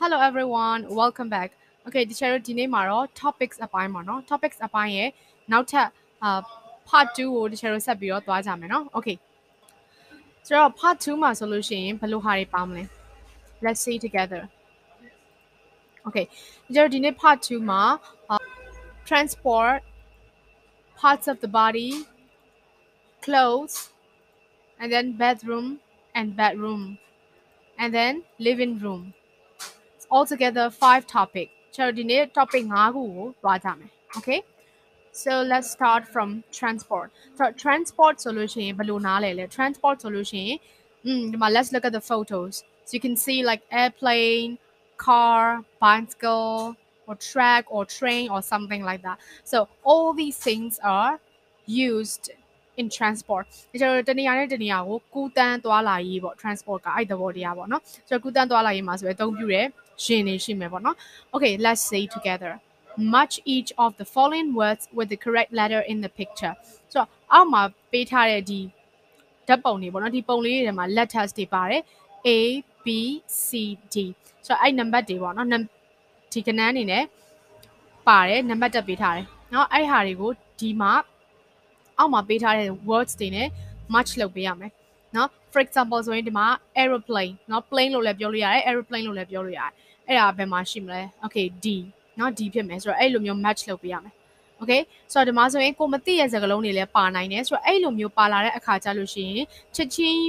Hello everyone, welcome back. Okay, ဒီ channel maro topics အပိုင်းပေါ့နော် topics အပိုင်းရဲ့နောက်ထပ် uh, part 2ကိုဒီ channel no. Okay ဆိုတော့ uh, part 2မှာဆိုလို့ရှိရင်ဘယ်လိုဟာတွေပါမလဲ Let's see together. Okay. ဒီ channel ဒီနေ့ part ma uh, transport parts of the body clothes and then bedroom and bedroom and then living room altogether 5 topic ကျွန်တော်ဒီနေ့ topic 5ခုကိုသွားကြမယ် okay so let's start from transport so transport ဆိုလို့ရှိရင်ဘယ်လိုနားလဲလဲ transport ဆိုလို့ရှိရင်อืมဒီမှာ let's look at the photos so you can see like airplane car bicycle or track or train or something like that so all these things are used in transport ကျွန်တော်တနေရာနဲ့တနေရာကိုကူးတန်းသွားလာရေးပေါ့ transport ကအဲ့သဘောတရားပေါ့နော်ကျွန်တော်ကူးတန်းသွားလာရေးမှာဆိုရင်အသုံးပြုတယ် ရှင်နေရှိမယ်ပေါ့နော် Okay let's say together match each of the following words with the correct letter in the picture ဆိုတော့အောက်မှာပေးထားတဲ့ဒီဓာတ်ပုံတွေပေါ့နော်ဒီပုံလေးတွေထဲမှာ letters တွေပါတယ် A B C D ဆိုတော့အဲ့ number တွေပေါ့နော်ဒီကဏ္ဍအနေနဲ့ပါတယ်နံပါတ်တက်ပေးထားတယ်เนาะအဲ့ဟာတွေကိုဒီမှာအောက်မှာပေးထားတဲ့ words တွေနဲ့ match လုပ်ပေးရမယ်เนาะ for example ဆိုရင်ဒီမှာ aeroplane เนาะ plane လို့လည်းပြောလို့ရတယ် aeroplane လို့လည်းပြောလို့ရတယ် အဲ့ဒါဘယ်မှာရှိမလဲ okay d เนาะ d ဖြစ်မယ်ဆိုတော့အဲ့လိုမျိုး match လုပ်ပေးရမယ် okay ဆိုတော့ဒီမှာဆိုရင်ကိုမသိရဲ့စကားလုံးတွေလည်းပါနိုင်တယ်ဆိုတော့အဲ့လိုမျိုးပါလာတဲ့အခါကျလို့ရှိရင်ချက်ချင်း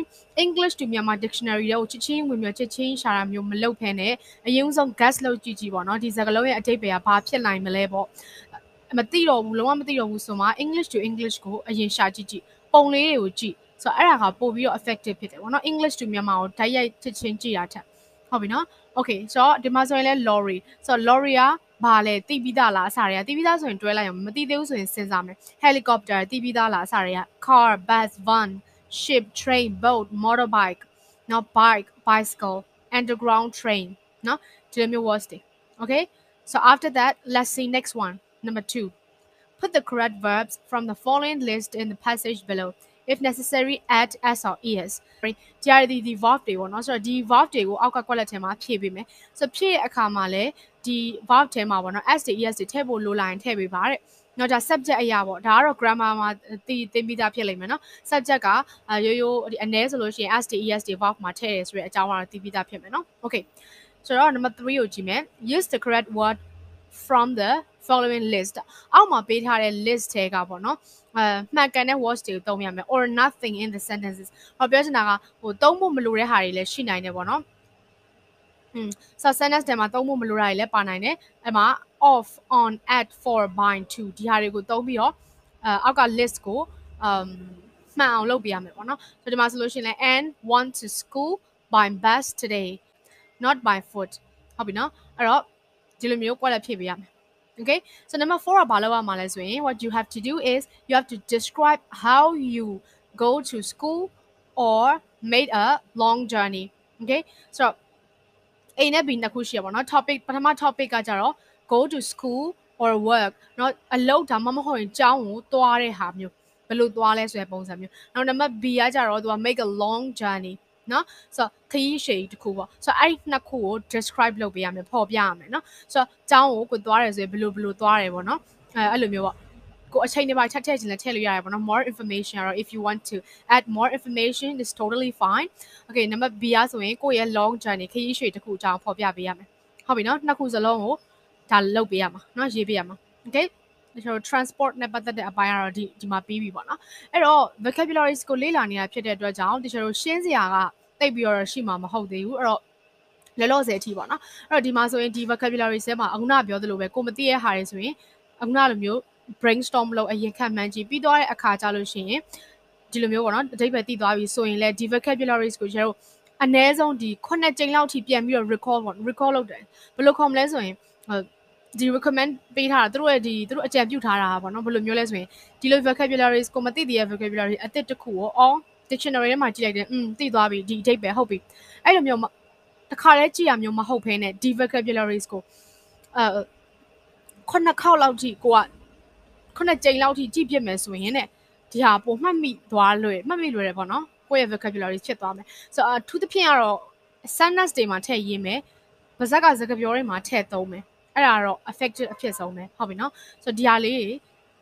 English to Myanmar dictionary တွေကိုချက်ချင်းဝင်မျိုးချက်ချင်းရှာတာမျိုးမလုပ်ဖ ೇನೆ အရင်ဆုံး guess လုပ်ကြည့်ကြည့်ပေါ့နော်ဒီစကားလုံးရဲ့အတိတ်ပဲကဘာဖြစ်နိုင်မလဲပေါ့မသိတော့ဘူးလုံးဝမသိတော့ဘူးဆိုမှ English to English ကိုအရင်ရှာကြည့်ကြည့်ပုံလေးတွေကိုကြည့်ဆိုတော့အဲ့ဒါကပို့ပြီးတော့ effective ဖြစ်တယ်ပေါ့နော် English to Myanmar ကိုဓာတ်ရိုက်ချက်ချင်းကြည့်တာထက်ဟုတ်ပြီနော် okay ဆိုတော့ဒီမှာဆိုရင်လဲ lorry ဆိုတော့ lorry ကဘာလဲတိပြီးသားလားအစားတွေကတိပြီးသားဆိုရင်တွဲလိုက်အောင်မတိသေးဘူးဆိုရင်စဉ်းစားမယ် helicopter တိပြီးသားလားအစားတွေက car bus van ship train boat motorbike နော် bike bicycle underground train နော်ဒီလိုမျိုး words တွေ okay so after that let's see next one number 2 put the correct verbs from the following list in the passage below If necessary add s or es ကြားရည်ဒီ verb တွေပေါ့နော်ဆိုတော့ဒီ verb တွေကိုအောက်ကကွက်လက်ထဲမှာဖြည့်ပေးမယ်ဆိုတော့ဖြည့်တဲ့အခါမှာလည်းဒီ verb ထဲမှာပေါ့နော် s တွေ es တွေထည့်ဖို့လိုလာရင်ထည့်ပေးပါတဲ့နော်ဒါ subject အရာပေါ့ဒါကတော့ grammar မှာတည်သိပြီးသားဖြစ်လိမ့်မယ်နော် subject ကရိုးရိုးဒီအ ਨੇ ဆိုလို့ရှိရင် s တွေ es တွေ verb မှာထည့်ရဆိုတဲ့အကြောင်းကတော့တည်ပြီးသားဖြစ်မယ်နော် okay ဆိုတော့ number 3ကိုကြည့်မယ် use the correct word from the following list အောက်မှာပေးထားတဲ့ list ထဲကပေါ့နော်အဲမှန်ကန်တဲ့ words တွေကိုသုံးရမယ် or nothing in the sentences ဟောပြောချင်တာကဟိုသုံးဖို့မလိုတဲ့ဟာတွေလည်းရှိနိုင်တယ်ပေါ့နော်อืม so sentence ထဲမှာသုံးဖို့မလိုတာတွေလည်းပါနိုင်တယ်အဲ့မှာ off on at for by to ဒီဟာတွေကိုသုံးပြီးတော့အဲအောက်က list ကို um မှန်အောင်လုပ်ပြရမယ်ပေါ့နော်ဆိုဒီမှာဆိုလို့ရှိရင်လည်း and want to school by bus today not by foot ဟုတ်ပြီနော်အဲ့တော့ဒီလိုမျိုးကွက်လက်ဖြည့်ပေးရမယ် okay so number 4ကဘာလုပ်ရမှာလဲဆိုရင် what you have to do is you have to describe how you go to school or made a long journey okay so A နဲ့ B နှစ်ခုရှိရပါတော့ topic ပထမ topic ကကြတော့ go to school or work เนาะအလုပ်ဒါမှမဟုတ်ရင်ကျောင်းကိုသွားတဲ့ဟာမျိုးဘယ်လိုသွားလဲဆိုတဲ့ပုံစံမျိုးနောက်နံပါတ် B ကကြတော့သူက make a long journey နော်ဆိုတော့ခရီးရှည်တစ်ခုပေါ့ဆိုတော့အဲ့နှစ်ခုကို describe လုပ်ပေးရမယ်ဖော်ပြရမယ်နော်ဆိုတော့ကျောင်းကိုကိုသွားတယ်ဆိုရင်ဘယ်လိုဘယ်လိုသွားတယ်ပေါ့နော်အဲအဲ့လိုမျိုးပေါ့ကိုအချိန်တွေပါထပ်ထည့်ခြင်းလည်းထည့်လို့ရတယ်ပေါ့နော် more information ကတော့ if you want to add more information is totally fine okay နံပါတ် B อ่ะဆိုရင်ကိုရဲ့ long journey ခရီးရှည်တစ်ခုအကြောင်းဖော်ပြပေးရမယ်ဟုတ်ပြီနော်နှစ်ခုစလုံးကိုဒါလုပ်ပေးရမှာနော်ရေးပေးရမှာ okay ကျွန်တော် transport နဲ့ပတ်သက်တဲ့အပိုင်းကတော့ဒီဒီမှာပြီးပြီပေါ့နော်အဲ့တော့ vocabularies ကိုလေ့လာနေတာဖြစ်တဲ့အတွက်ကြောင့်ဒီကျွန်တော်ရှင်းစရာက တိတ်ပြီးတော့ရှိမှာမဟုတ်သေးဘူးအဲ့တော့လောလောဆယ်အထိပေါ့နော်အဲ့တော့ဒီမှာဆိုရင်ဒီ vocabulary ဆဲမှာအခုနပြောသလိုပဲကိုမသိတဲ့ဟာတွေဆိုရင်အခုနလိုမျိုး brainstorm လုပ်အရင်ခံမှန်းကြည့်ပြီးတော့တဲ့အခါကြလို့ရှိရင်ဒီလိုမျိုးပေါ့နော်အဓိပ္ပာယ်သိသွားပြီဆိုရင်လည်းဒီ vocabularies ကိုကျွန်တော်အနည်းဆုံးဒီ9ကြိမ်လောက်ထိပြန်ပြီးတော့ recall ပေါ့ recall လုပ်တယ်ဘယ်လိုခေါ်မလဲဆိုရင်ဒီ recommend ပေးထားတာသူတို့ရဲ့ဒီသူတို့အကြံပြုထားတာပေါ့နော်ဘယ်လိုမျိုးလဲဆိုရင်ဒီလို vocabularies ကိုမသိသေးတဲ့ vocabulary အသစ်တစ်ခုကို all dictionary ထဲမှာကြည့်လိုက်တယ်อืมသိသွားပြီဒီအဓိပ္ပာယ်ဟုတ်ပြီအဲ့လိုမျိုးတခါတည်းကြည့်ရမျိုးမဟုတ်ဘဲနဲ့ဒီ vocabularies ကိုအဲခုနှစ်ခေါက်လောက်ထိကိုကခုနှစ်ကြိမ်လောက်ထိကြည့်ပြမယ်ဆိုရင်ねဒီဟာပုံမှတ်မိသွားလွယ်မှတ်မိလွယ်တယ်ပေါ့နော်ကိုယ့်ရဲ့ vocabulary ဖြစ်သွားမယ်ဆိုတော့အထူးသဖြင့်ကတော့ sentence တွေမှာထည့်ရေးမယ် ပါဇက်ကစကားပြောတွေမှာထည့်သုံးမယ်အဲ့ဒါတော့ effective အဖြစ်ဆုံးပဲဟုတ်ပြီနော်ဆိုတော့ဒီဟာလေး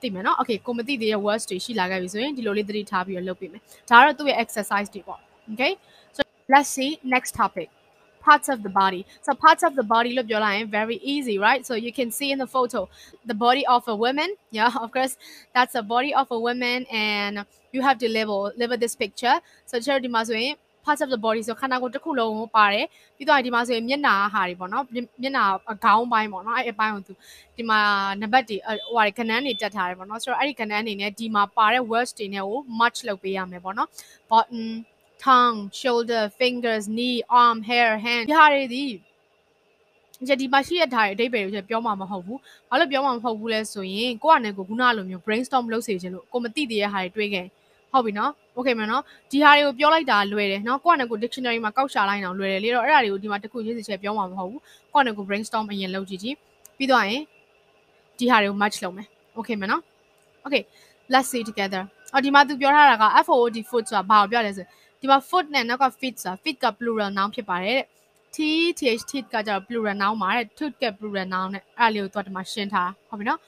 သိမယ်နော် okay ကိုမသိသေးတဲ့ words တွေရှိလာခဲ့ပြီဆိုရင်ဒီလိုလေးသတိထားပြီးတော့လုပ်ပေးမယ်ဒါကတော့သူ့ရဲ့ exercise တွေပေါ့ okay so let's see next topic parts of the body. So parts of the body look your line very easy, right? So you can see in the photo the body of a woman. Yeah, of course, that's the body of a woman, and you have to label label this picture. So charity maswin parts of the body ဆိုခန္ဓာကိုယ်တစ်ခုလုံးကိုပါတယ်ပြီးတော့ဒီမှာဆိုရင်မျက်နှာဟာတွေပေါ့နော်မျက်နှာခေါင်းပိုင်းပေါ့နော်အဲ့အပိုင်းကိုသူဒီမှာနံပါတ်တွေဟိုဟာခဏန်းတွေတက်ထားတယ်ပေါ့နော်ဆိုတော့အဲ့ဒီခဏန်းတွေနဲ့ဒီမှာပါတဲ့ words တွေနဲ့ကို match လုပ်ပေးရမယ်ပေါ့နော် bottom tongue, shoulder, fingers, knee, arm, hair, hand ဒီဟာတွေဒီကြဒီမှာရှိရထားတဲ့အဓိပ္ပာယ်ကိုပြောမှာမဟုတ်ဘူး။ဘာလို့ပြောမှာမဟုတ်ဘူးလဲဆိုရင်ကိုယ့်အနေကိုခုနလိုမျိုး brainstorm လုပ်စေချင်လို့ကိုမသိသေးတဲ့ဟာတွေတွေးခဲ့ဟုတ်ပြီနော်။ Okay မနော်။ဒီဟာတွေကိုပြောလိုက်တာလွယ်တယ်နော်။ကိုယ့်အနေကို dictionary မှာကောက်ရှာလိုက်အောင်လွယ်တယ်လေတော့အဲ့ဒါတွေကိုဒီမှာတစ်ခုချင်းစီချက်ပြောမှာမဟုတ်ဘူး။ကိုယ့်အနေကို brainstorm အရင်လုပ်ကြည့်ကြည့်။ပြီးတော့ရင်ဒီဟာတွေကို match လုပ်မယ်။ Okay မနော်။ Okay let's see together ။အော်ဒီမှာသူပြောထားတာက FOOD food ဆိုတာဘာကိုပြောလဲဆိုရင်ဒီမှာ foot နဲ့နောက်က feet ဆိုတာ feet က plural noun ဖြစ်ပါတယ်တဲ့ t th teeth ကကျတော့ plural noun ပါတဲ့ tooth က plural noun နဲ့အဲ့လေးကိုတော့ဒီမှာရှင်းထားဟုတ်ပြီနော်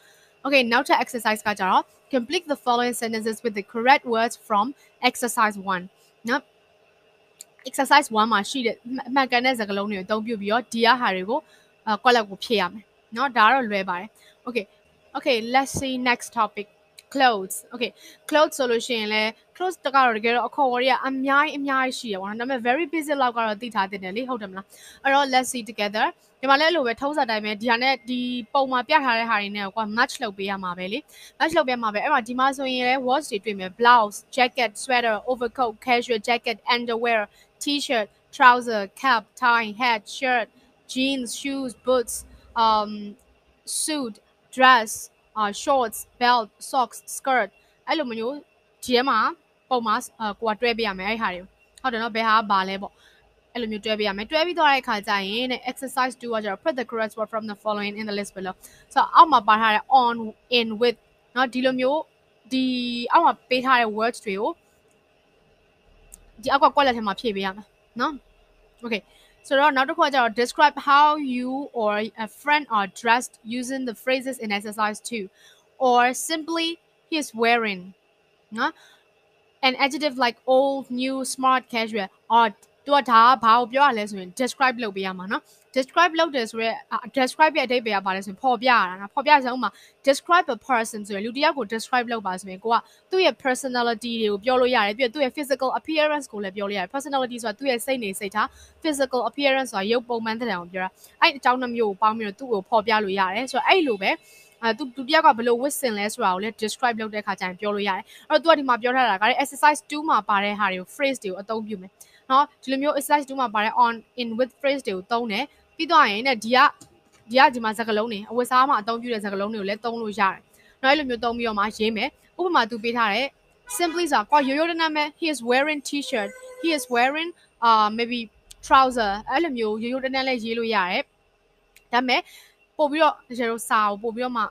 Okay, now to exercise ကကြတော့ complete the following sentences with the correct words from exercise One. 1နော် exercise 1မှာရှိတဲ့အမှန်ကန်တဲ့စကားလုံးတွေကိုအသုံးပြုပြီးတော့ဒီရဟာတွေကိုအ collect ကိုဖြည့်ရမယ်နော်ဒါကတော့လွယ်ပါတယ် okay. Okay let's see next topic. Clothes okay clothes ဆိုလို့ရှိရင်လဲ clothes တကတော့တကယ်တော့အခေါ်ဝေါ်တွေကအများကြီးအများကြီးရှိရပါတော့ဒါပေမဲ့ very basic လောက်ကတော့သိထားတဲ့တယ်လေဟုတ်တယ်မလားအဲ့တော့ let's see together ဒီမှာလည်းအဲ့လိုပဲထုံးစံတိုင်းပဲဒီဟာနဲ့ဒီပုံမှာပြထားတဲ့ဟာတွေနဲ့ကွာ match လုပ်ပေးရမှာပဲလေ match လုပ်ပေးမှာပဲအဲ့မှာဒီမှာဆိုရင်လည်း watch တွေတွေ့မယ် blouse jacket sweater overcoat casual jacket underwear t-shirt trouser cap tie hat shirt jeans shoes boots um suit dress uh shorts belt socks skirt အဲ့လိုမျိုးဒီထဲမှာပုံမှာကိုကတွဲပေးရမယ်အဲ့ဟာတွေဟုတ်တယ်နော်ဘယ်ဟာဘာလဲပေါ့အဲ့လိုမျိုးတွဲပေးရမယ်တွဲပြီးသွားတဲ့အခါကျရင်တဲ့ exercise 2ကကျတော့ put the correct word from the following in the list below ဆိုတော့အောက်မှာပါထားတဲ့ on in with เนาะဒီလိုမျိုးဒီအောက်မှာပေးထားတဲ့ words တွေကိုဒီအောက်ကကွက်လက်ထဲမှာဖြည့်ပေးရမယ်เนาะ okay ဆိုတော့နောက်တစ်ခုကကျတော့ describe how you or a friend are dressed using the phrases in exercise 2 or simply he is wearing နော် an adjective like old new smart casual or သူကဒါဘာကိုပြောရလဲဆိုရင် describe လုပ်ပေးရမှာနော် describe လုပ်တယ်ဆိုရဲ describe ရဲ့အဓိပ္ပာယ်ကဘာလဲဆိုရင်ဖော်ပြရတာနော်ဖော်ပြဆုံးမှာ describe a person ဆိုရင်လူတစ်ယောက်ကို describe လုပ်ပါဆိုရင်ကိုကသူ့ရဲ့ personality တွေကိုပြောလို့ရတယ်ပြီးတော့သူ့ရဲ့ physical appearance ကိုလည်းပြောလို့ရတယ် personality ဆိုတာသူ့ရဲ့စိတ်နေစိတ်ထား physical appearance ဆိုတာရုပ်ပုံမှန်တဲ့အောင်ပြောတာအဲ့အကြောင်းနှမျိုးကိုပေါင်းပြီးတော့သူ့ကိုဖော်ပြလို့ရတယ်ဆိုတော့အဲ့လိုပဲအဲသူသူတယောက်ကဘယ်လိုဝစ်စင်လဲဆိုတာကိုလည်း describe လုပ်တဲ့အခါကျရင်ပြောလို့ရတယ်အဲ့တော့သူကဒီမှာပြောထားတာကလည်း exercise 2မှာပါတဲ့ဟာတွေကို phrase တွေကိုအသုံးပြုမယ် နော်ဒီလိုမျိုး exercise 2မှာပါတဲ့ on in with phrase တွေကိုသုံးတယ်ပြီးတော့ရင်ねဒီကဒီကဒီမှာစကားလုံးတွေအဝတ်စားမှာအသုံးပြုတဲ့စကားလုံးတွေကိုလည်းသုံးလို့ရတယ်နော်အဲ့လိုမျိုးသုံးပြီးတော့မှရေးမယ်ဥပမာသူပေးထားတယ် simply ဆိုတာကွာရိုးရိုးတနမ်းပဲ he is wearing t-shirt he is wearing uh maybe trouser အဲ့လိုမျိုးရိုးရိုးတနမ်းလည်းရေးလို့ရတယ်ဒါပေမဲ့ပို့ပြီးတော့တကယ်လို့စာကိုပို့ပြီးတော့မှ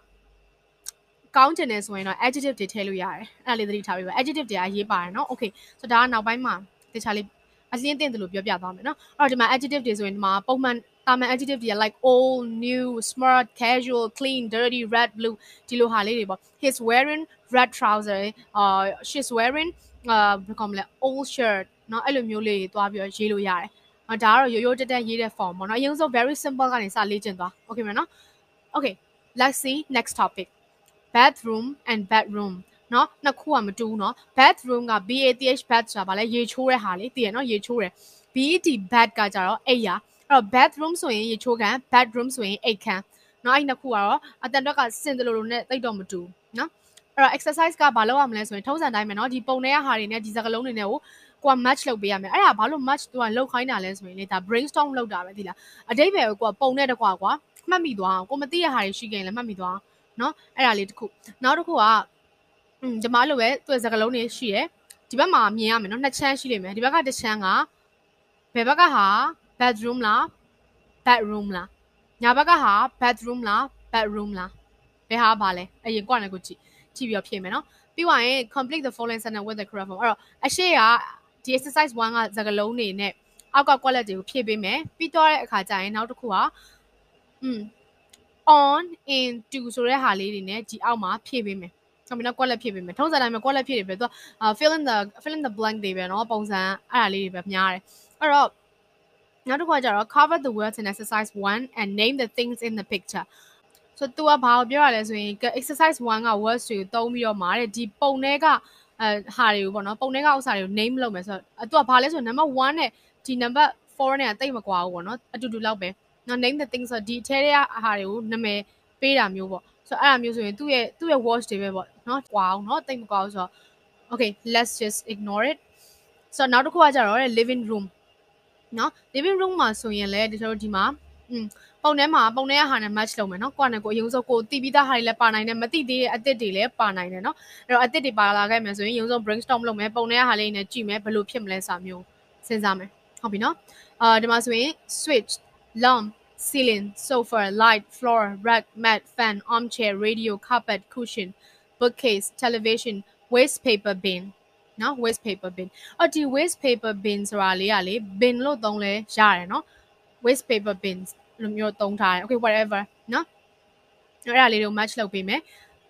ကောင်းချင်တယ်ဆိုရင်တော့ adjective တွေထည့်လို့ရတယ်အဲ့ဒါလေးသတိထားပြီးပါ adjective တွေအရေးပါတယ်နော် okay ဆိုတော့ဒါကနောက်ပိုင်းမှာတခြားလေး အလင်းတင်တယ်လို့ပြောပြသွားမယ်နော်အဲ့တော့ဒီမှာ adjective တွေဆိုရင်ဒီမှာပုံမှန်တာမန် adjective တွေ like old new smart casual clean dirty red blue ဒီလိုဟာလေးတွေပေါ့ he's wearing red trouser uh she's wearing uh ဘယ်ကောင်မလဲ old shirt เนาะအဲ့လိုမျိုးလေးတွေတွားပြီးရေးလို့ရတယ်။ဒါကတော့ရိုးရိုးတက်တက်ရေးတဲ့ form ပေါ့နော်။အရင်ဆုံး very simple ကနေစလေ့ကျင့်သွား။ Okay မယ်နော်။ Okay let's see next topic bathroom and bedroom เนาะနှစ်ခုကမတူဘူးเนาะ bathroom က bath bath ဆိုတာဗာလဲရေချိုးတဲ့ဟာလေသိရเนาะရေချိုးတယ် bed bed ကကြတော့အိပ်ရာအဲ့တော့ bathroom ဆိုရင်ရေချိုးခန်း bedroom ဆိုရင်အိပ်ခန်းเนาะအဲ့နှစ်ခုကတော့အတန်တွက်ကစင်တလို့လို့နဲ့တိတ်တော့မတူเนาะအဲ့တော့ exercise ကဘာလုပ်ရမလဲဆိုရင်ထုံးစံတိုင်းပဲเนาะဒီပုံထဲကဟာတွေနဲ့ဒီစကားလုံးတွေနဲ့ကိုကိုက match လုပ်ပေးရမယ်အဲ့ဒါဘာလို့ match သူကလောက်ခိုင်းတာလဲဆိုရင်လေဒါ brainstorm လုပ်တာပဲဒီလားအတိတ်ပဲကိုကပုံနဲ့တကွာကွာမှတ်မိသွားအောင်ကိုမသိရဟာတွေရှိခဲ့ရင်လည်းမှတ်မိသွားအောင်เนาะအဲ့ဒါလေးတစ်ခုနောက်တစ်ခုက อืมဒီမှာလိုပဲသူ့ရဲ့စကားလုံးတွေရှိတယ်ဒီဘက်မှာမြင်ရမယ်เนาะနှစ်ချမ်းရှိလိမ့်မယ်ဒီဘက်ကတစ်ချမ်းကဘယ်ဘက်ကဟာ bedroom လား bedroom လားညာဘက်ကဟာ bedroom လား bedroom လားဘယ်ဟာပါလဲအရင်ကွာနေကိုကြည့်ကြည့်ပြီးတော့ဖြည့်မယ်เนาะပြီးသွားရင် complete the following sentence with the correct form အဲ့တော့အရှိကဒီ exercise 1ကစကားလုံးတွေနဲ့ အောက်က quality ကိုဖြည့်ပေးမယ်ပြီးတော့တဲ့အခါကျရင်နောက်တစ်ခုကอืม on in to ဆိုတဲ့ဟာလေးတွေနဲ့ဒီအောက်မှာဖြည့်ပေးမယ် ကျွန်တော်ကွက်လက်ဖြည့်ပေးမယ်ထုံးစံတိုင်းမှာကွက်လက်ဖြည့်တယ်ပဲသူက fill in the fill in the blank တွေပဲเนาะပုံစံအဲ့ဒါလေးတွေပဲများတယ်အဲ့တော့နောက်တစ်ခါကျတော့ cover the words in exercise 1 and name the things in the picture ဆိုတော့ तू ကဘာကိုပြောရလဲဆိုရင် exercise 1က words တွေကိုသုံးပြီးတော့မှာတဲ့ဒီပုံတွေကအဲဟာတွေကိုပေါ့နော်ပုံတွေကဥစ္စာတွေကို name လုပ်မယ်ဆိုတော့ तू ကဘာလဲဆိုတော့ number 1နဲ့ဒီ number 4နဲ့တိတ်မကွာဘူးပေါ့နော်အတူတူလောက်ပဲနော် name the things ဆိုတော့ဒီအထဲတွေကဟာတွေကိုနာမည်ပေးတာမျိုးပေါ့ ဆိုတော့အဲ့ဒါမျိုးဆိုရင်သူ့ရဲ့သူ့ရဲ့ words တွေပဲပေါ့နော်ကွာအောင်နော်တိတ်မကွာဘူးဆိုတော့ okay let's just ignore it ဆိုတော့နောက်တစ်ခုကကြတော့ living room နော် living room မှာဆိုရင်လည်းဒီလိုဒီမှာอืมပုံထဲမှာပုံထဲကဟာနဲ့ match လုပ်မယ်နော်ကိုကနဲ့ကိုအရင်ဆုံးကိုတီးပြီးသားဟာတွေလည်းပါနိုင်တယ်မတိသေးတဲ့အစ်စ်တွေလည်းပါနိုင်တယ်နော်အဲ့တော့အစ်စ်တွေပါလာခဲ့မယ်ဆိုရင်ရုံဆုံး brainstorm လုပ်မယ်ပုံထဲကဟာလေးနဲ့ကြည့်မယ်ဘယ်လိုဖြစ်မလဲစာမျိုးစဉ်းစားမယ်ဟုတ်ပြီနော်အာဒီမှာဆိုရင် switch lamp ceiling sofa light floor rug mat fan armchair radio carpet cushion bookcase television waste paper bin နော် waste paper bin အော်ဒီ waste paper bin ဆိုတာလေးကလေ bin လို့သုံးလဲရတယ်နော် waste paper bins လိုမျိုးသုံးထားတယ် okay whatever နော်အဲ့ဒါလေးတွေကို match လုပ်ပေးမယ်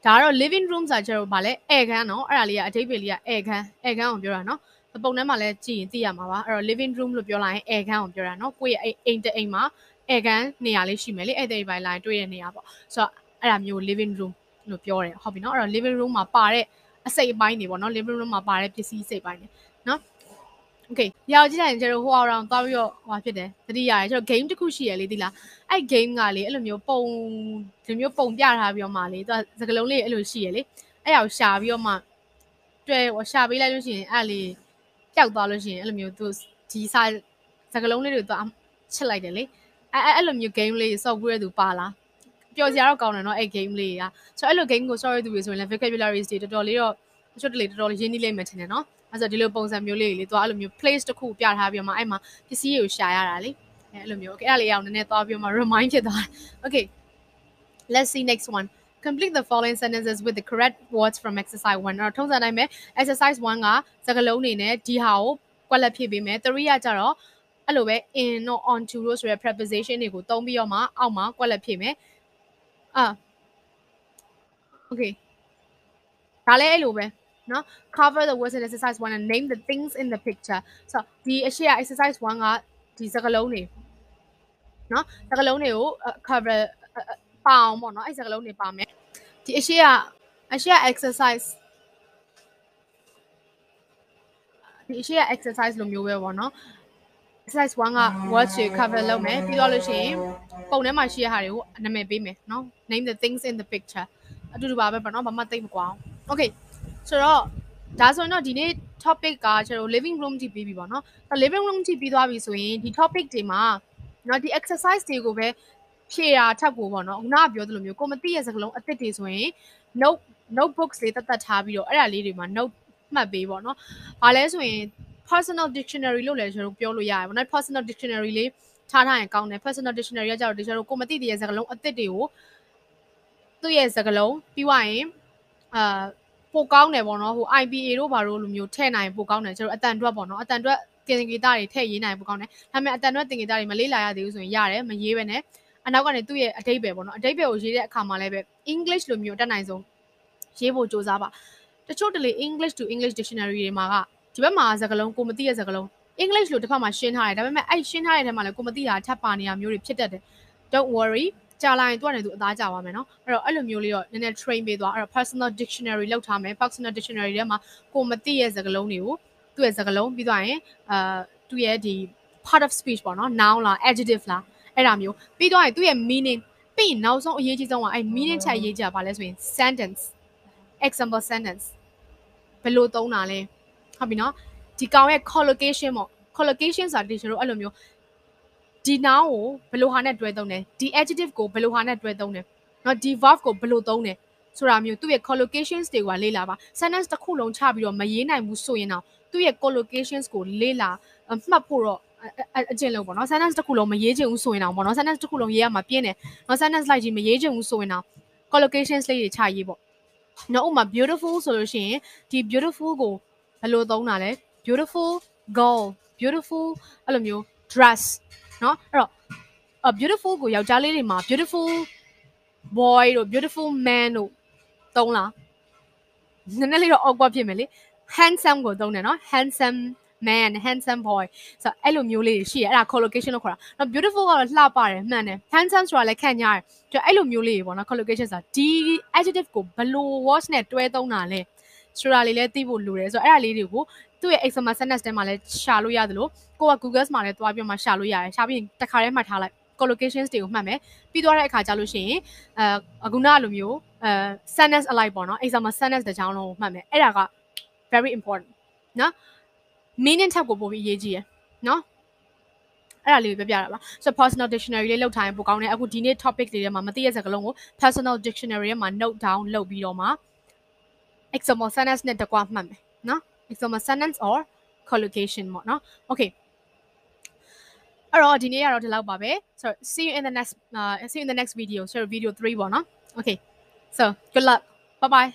ဒါကတော့ living room ဆိုတာကျတော့ဗာလဲဧခန်းနော်အဲ့ဒါလေးကအဓိပ္ပာယ်လေးကဧခန်းဧခန်းကိုပြောတာနော်ပုံထဲမှာလည်းကြည့်ရင်သိရမှာပါအဲ့တော့ living room လို့ပြောလိုက်ရင်ဧခန်းကိုပြောတာနော်ကိုယ့်ရဲ့အိမ်တအိမ်မှာ ဧခန်းနေရာလေးရှိမယ်လေအဲ့ဒီပိုင်း line တွေ့တဲ့နေရာပေါ့ဆိုတော့အဲ့ဒါမျိုး living room လို့ပြောတယ်ဟုတ်ပြီနော်အဲ့တော့ living room မှာပါတဲ့အစိတ်အပိုင်းတွေပေါ့နော် living room မှာပါတဲ့ပစ္စည်းစိတ်ပိုင်းတွေနော် Okay ရောင်ကြည့်လိုက်ရင်ကျတော့ဟိုအောင်သွားပြီးတော့ဟိုဖြစ်တယ်တတိယရယ်ကျတော့ game တစ်ခုရှိရလေဒီလားအဲ့ game ကလေအဲ့လိုမျိုးပုံဒီမျိုးပုံပြထားပြီးတော့မှလေသူကစကလုံးလေးအဲ့လိုရှိရလေအဲ့ရောက်ရှာပြီးတော့မှတွေ့ဟိုရှာပေးလိုက်လို့ရှိရင်အဲ့လေပျောက်သွားလို့ရှိရင်အဲ့လိုမျိုးသူဒီစာစကလုံးလေးတွေသူချစ်လိုက်တယ်လေ အဲ့အဲ့လိုမျိုး game လေးစောက်ပြီးရသူပါလားပျော်စရာတော့ကောင်းတယ်နော်အဲ့ game လေးကဆိုတော့အဲ့လို game ကို sorry သူတွေဆိုရင်လည်း vocabulary တွေတော်တော်လေးတော့အချို့တလေတော်တော်လေးရင်းနှီးလိမ့်မယ်ထင်တယ်နော်အဲ့ဆိုဒီလိုပုံစံမျိုးလေးတွေလေသွားအဲ့လိုမျိုး place တစ်ခုပြထားပြီးတော့မှအဲ့မှာပစ္စည်းတွေကိုရှာရတာလေအဲ့လိုမျိုး okay အဲ့ဒါလေးအောင်နည်းနည်းသွားပြီးတော့မှ remind ဖြစ်သွားတယ် okay let's see next one complete the following sentences with the correct words from exercise 1တော့ထုံးစံတိုင်းပဲ exercise 1ကစကားလုံးတွေနဲ့ဒီဟာကိုကွက်လက်ဖြည့်ပေးမယ်3ကကြတော့ အဲ့လိုပဲ in တော့ on to လို့ဆိုရယ် preposition တွေကိုသုံးပြီးတော့မှအောက်မှာကွက်လက်ဖြည့်မယ်အာ okay ဒါလည်းအဲ့လိုပဲနော် cover the words in exercise 1 and name the things in the picture ဆိုဒီအရှိရ exercise 1ကဒီစကားလုံးတွေနော်စကားလုံးတွေကို cover ပါအောင်ပေါ့နော်အဲ့စကားလုံးတွေပါမယ်ဒီအရှိရအရှိရ exercise ဒီအရှိရ exercise လိုမျိုးပဲပေါ့နော် exercise 1က words တွေ cover လုပ်မယ်ပြီးတော့လို့ရှိရင်ပုံထဲမှာရှိရဟာတွေကိုနာမည်ပေးမယ်နော် name the things in the picture အတူတူပါပဲပေါ့နော်ဘာမှသိမကွာအောင် okay ဆိုတော့ဒါဆိုရင်တော့ဒီနေ့ topic ကကျွန်တော် living room ကြည့်ပြီးပြီပေါ့နော်။ living room ကြည့်ပြီးသွားပြီဆိုရင်ဒီ topic တွေမှာနော်ဒီ exercise တွေကိုပဲဖြည့်တာထပ်ဖို့ပေါ့နော်။ခုနကပြောသလိုမျိုးကိုမသိရဲ့စကားလုံးအသစ်တွေဆိုရင် note notebooks လေးတတ်တတ်ထားပြီးတော့အဲ့ဒါလေးတွေမှာ note မှတ်ပေးပေါ့နော်။ဘာလဲဆိုရင် personal dictionary လို့လည်းကျွန်တော်ပြောလို့ရတယ်ပေါ့နော် personal dictionary လေးထားထားရင်ကောင်းတယ် personal dictionary ကကြတော့ဒီကျွန်တော်ကိုမသိတဲ့စကားလုံးအသစ်တွေကိုသူ့ရဲ့စကားလုံးပြီးွားရင်အာပိုကောင်းတယ်ပေါ့နော်ဟို IPA တို့ဘာလို့လိုမျိုးထည့်နိုင်ပိုကောင်းတယ်ကျွန်တော်အတန်တွက်ပေါ့နော်အတန်တွက်သင်္ကေတတွေထည့်ရေးနိုင်ပိုကောင်းတယ်ဒါပေမဲ့အတန်တွက်သင်္ကေတတွေမလေးလာရသေးဘူးဆိုရင်ရတယ်မရေးပဲနဲ့အနောက်ကနေသူ့ရဲ့အတိတ်ပဲပေါ့နော်အတိတ်ပဲကိုရေးတဲ့အခါမှာလည်းပဲ English လိုမျိုးတက်နိုင်ဆုံးရေးဖို့စူးစမ်းပါတချို့တလေ English to English dictionary တွေမှာက ဒီဘက်မှာစကားလုံးကိုမသိတဲ့စကားလုံး English လို့တစ်ဖက်မှာရှင်းထားတယ်ဒါပေမဲ့အဲ့ရှင်းထားတဲ့ထဲမှာလည်းကိုမသိတာထပ်ပါနေတာမျိုးတွေဖြစ်တတ်တယ် don't worry ကြာလာရင်သူကနေသူအသားကြာသွားမယ်နော်အဲ့တော့အဲ့လိုမျိုးလေးတော့နည်းနည်း train ပေးသွားအဲ့တော့ personal dictionary လောက်ထားမယ် personal dictionary ထဲမှာကိုမသိရဲ့စကားလုံးတွေကိုသူ့ရဲ့စကားလုံးပြီးသွားရင်အာသူ့ရဲ့ဒီ part of speech ပေါ့နော် noun လား adjective လားအဲ့ဒါမျိုးပြီးသွားရင်သူ့ရဲ့ meaning ပြီးရင်နောက်ဆုံးအရေးကြီးဆုံးကအဲ့ meaning ချက်ရေးကြပါလဲဆိုရင် sentence example sentence ဘယ်လိုသုံးတာလဲ ဟုတ်ပြီနော်ဒီကောင်ရဲ့ collocation ပေါ့ collocation ဆိုတာဒီကျွန်တော်အဲ့လိုမျိုးဒီ noun ကိုဘယ်လိုဟာနဲ့တွဲသုံးလဲဒီ adjective ကိုဘယ်လိုဟာနဲ့တွဲသုံးလဲနော်ဒီ verb ကိုဘယ်လိုသုံးလဲဆိုတာမျိုးသူ့ရဲ့ collocations တွေကလေ့လာပါ sentence တစ်ခုလုံးချပြီးတော့မရေးနိုင်ဘူးဆိုရင်တော့သူ့ရဲ့ collocations ကိုလေ့လာမှတ်ဖို့တော့အကျင့်လုံးပေါ့နော် sentence တစ်ခုလုံးမရေးချင်ဘူးဆိုရင်တော့ပေါ့နော် sentence တစ်ခုလုံးရေးရမှာပြင်းတယ်နော် sentence လိုက်ကြီးမရေးချင်ဘူးဆိုရင်တော့ collocations လေးတွေချရေးပေါ့နော်ဥပမာ beautiful ဆိုလို့ရှိရင်ဒီ beautiful ကို ဘယ်လိုသုံးတာလဲ beautiful girl beautiful အဲ့လိုမျိုး dress เนาะအဲ့တော့ a beautiful ကိုယောက်ျားလေးတွေမှာ beautiful boy တို့ beautiful man တို့သုံးလားနည်းနည်းလေးတော့ awkward ဖြစ်မယ်လေ handsome ကိုသုံးတယ်เนาะ handsome man handsome boy ဆိုတော့အဲ့လိုမျိုးလေးတွေရှိရအဲ့ဒါ collocation လို့ခေါ်တာနော် beautiful ကတော့လှပတယ်မှန်တယ် handsome ဆိုတာလည်းခန့်ညားတယ်ကျအဲ့လိုမျိုးလေးတွေပေါ့နော် collocation ဆိုတာဒီ adjective ကိုဘယ်လို words နဲ့တွဲသုံးတာလဲ ဆိုတာလေးလည်းသိဖို့လိုတယ်ဆိုတော့အဲ့ဒါလေးတွေကိုသူ့ရဲ့ exam sentence ထဲမှာလည်းရှာလို့ရတယ်လို့ကိုက Google မှာလည်းတွားပြီးမှရှာလို့ရတယ်ရှာပြီးရင်တစ်ခါတည်းမှတ်ထားလိုက် collocations တွေကိုမှတ်မယ်ပြီးသွားတဲ့အခါကျလို့ရှိရင်အဲအခုနလိုမျိုးအဲ sentence alike ပေါ့နော် exam sentence တစ်ချောင်းလုံးကိုမှတ်မယ်အဲ့ဒါက very important နော် meaning ထက်ကိုပိုပြီးအရေးကြီးရယ်နော်အဲ့ဒါလေးကိုပြောပြတာပါဆိုတော့ personal dictionary လေးလောက်ထားရင်ပိုကောင်းတယ်အခုဒီနေ့ topic တွေထဲမှာမသိရစကားလုံးကို personal dictionary ထဲမှာ note down လုပ်ပြီးတော့မှ example sentence နဲ့တကွမှတ်မယ်နော် example sentence or collocation ပေါ့နော် okay အဲ့တော့ဒီနေ့ကတော့ဒီလောက်ပါပဲဆိုတော့ see you in the next uh see you in the next video so video 3ပေါ့နော် okay so good luck bye bye